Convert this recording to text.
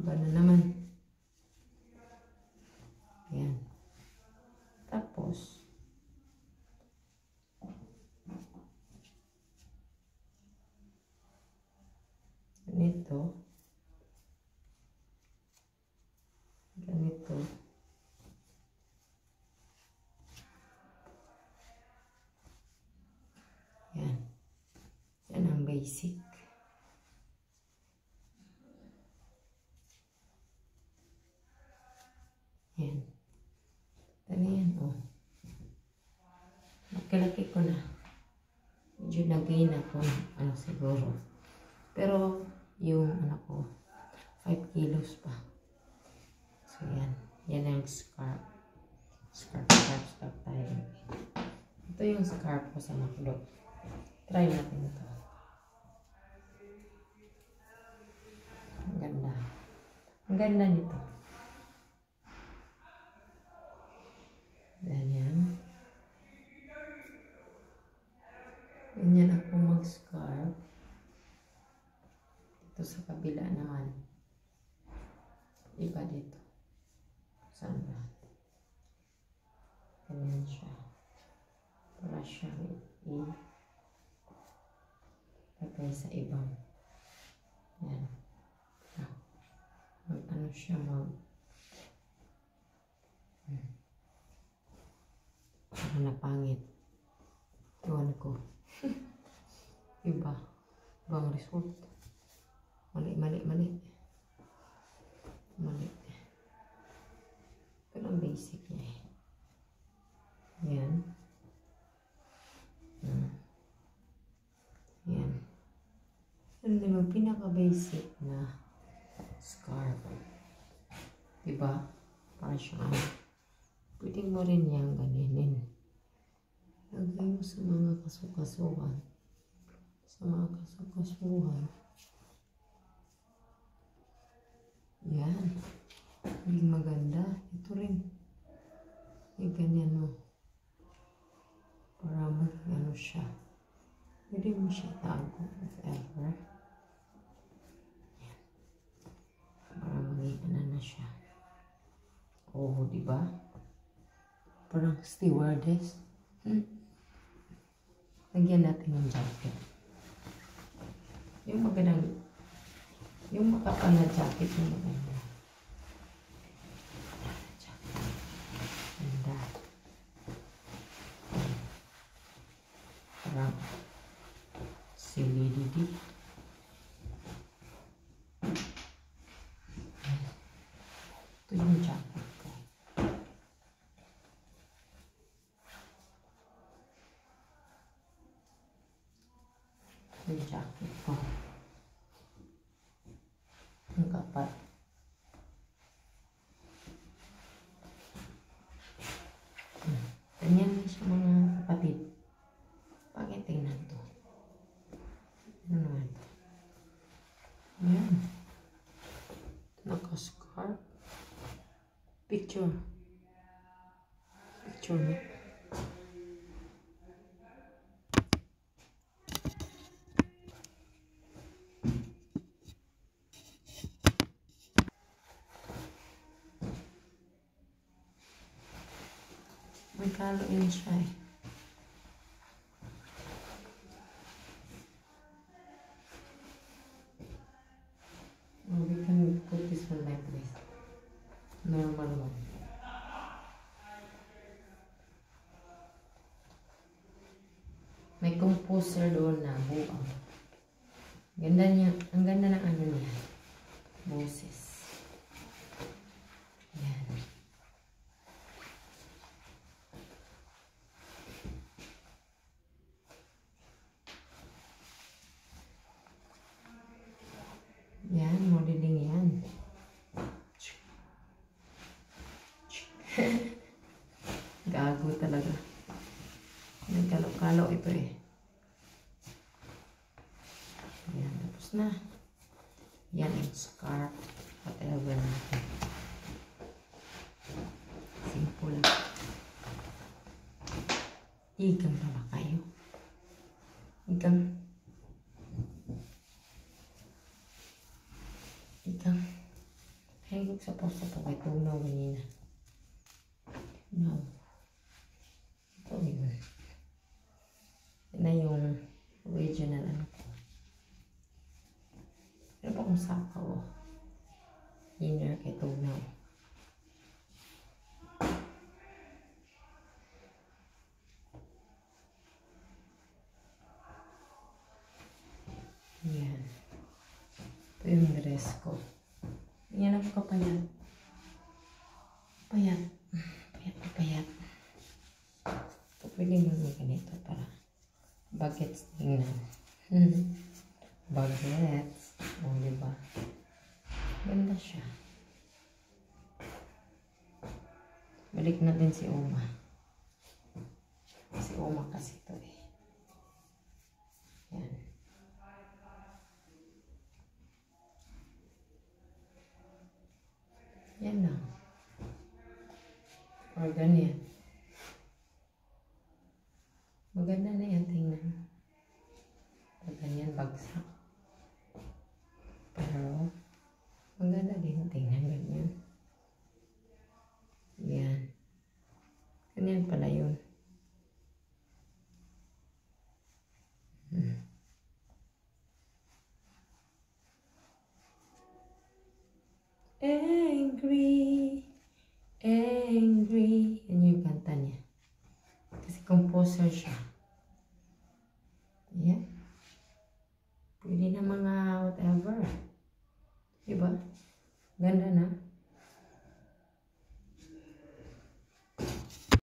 Iba na naman. Yan. Tapos, ganito. Ganito. Yan. Yan ang basic. Yan. Ano yan, oh. Laki-laki ko na. Medyo nag-gain ako, ano siguro. Pero, yung ano ko, 5 kilos pa. So, yan. Yan ang scarf. Scarf, scarf, scarf tayo. Ito yung scarf ko sa McDo. Try natin ito. Ang ganda. Ang ganda nito. Ganyan. Ganyan ako mag-scarf. Ito sa kabila naman. Iba dito. Saan ba? Ganyan siya. Para siyang i- lagay sa ibang. Yan. Ah. Mag ano siya mag Hmm. Parang napangit. Iwan ko. Iba. Ibang result. Mali, mali, mali. Mali. Pero ang basic niya eh. Yan. Hmm. Yan. Yan din ang pinaka-basic na scarf. Diba? Para siyang ano. Pwede mo rin yung ganinin. Lagay mo sa mga kasukasuhan. Sa mga kasukasuhan. Yan. Hindi maganda. Ito rin. Yung ganyan mo. Para mo, ano siya. Pwede mo siya tago if ever. Para maging ano na siya. Oo, di ba? Parang stewardess. Hmm. Lagyan natin ng jacket. Yung magandang, yung makapal na jacket yung maganda. Jacket. Ganda. Parang si Lady D. Ito yung jacket ko. Ito yung jacket ko. Ang kapal. Hmm. Ganyan na siya mga kapatid. Pangit tingnan to. Ano naman to? Ayan. Naka-scarf. Picture. Picture mo. May kalo yun siya eh. We can put this one like this. Normal one. May composer doon na buang. Ganda niya. Ang ganda ng ano niya. Boses. Yan. Yan, modeling yan. Gago talaga. Nagkalo-kalo ito eh. Yan, tapos na. Yan scarf. Whatever. Simple. Igang pa ba kayo? Igang. Nagsapaw sa po kay Tunaw kanina. No. Ito yun. Yan na yung original ano ko. Ano pa kung sapaw? oh. Inner kay Tunaw. Yan. Ito yung dress ko. Yan ang kapayat. Payat. Payat na payat. Ito pwede mo ganito para bagets tingnan. Bagets. O, oh, diba? Ganda siya. Balik natin si Uma. Si Uma kasi ito eh. Yan. Yan lang. Or ganyan. Ganyan pala yun. Angry, angry. Yan yung kanta niya. Kasi composer siya. Ayan. Pwede na mga whatever. Diba? Ganda na.